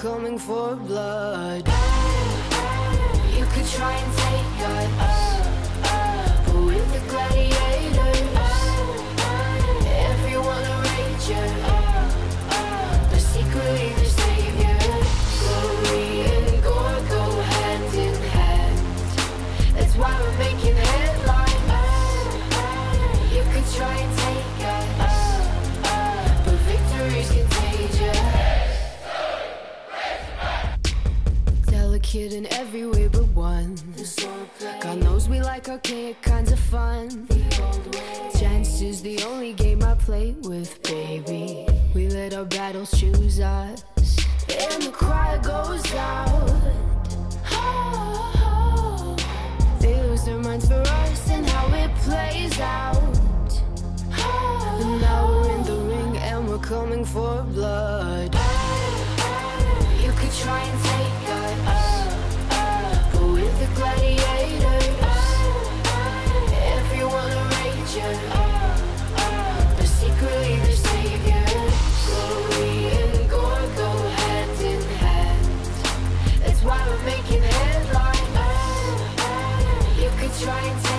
coming for blood. wicked in every way but one. God knows we like archaic kinds of fun. Chance is the only game I play with, baby. We let our battles choose us, and the cry goes out. They lose their minds for us and how it plays out. And now we're in the ring and we're coming for blood. trying to